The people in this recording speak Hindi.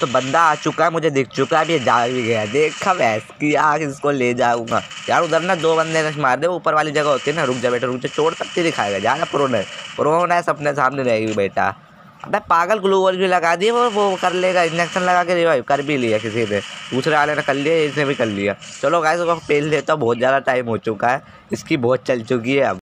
तो बंदा आ चुका है, मुझे दिख चुका है, अब ये जा भी गया देखा वैस की आग इसको ले जाऊँगा। यार, उधर ना दो बंदे ने मार दे ऊपर वाली जगह होती है ना। रुक जा बेटा, रुक जा, चोट सकती दिखाएगा ज़्यादा प्रोन प्रोनेस अपने सामने रहेगी बेटा। अबे, पागल ग्लू वॉल भी लगा दिए वो वो कर लेगा, इंजेक्शन लगा के रिवाइव कर भी लिया किसी ने। दूसरे वाले ने कर लिया, इसने भी कर लिया। चलो गाइस उसको पेल लेता बहुत ज़्यादा टाइम हो चुका है। इसकी बहुत चल चुकी है अब।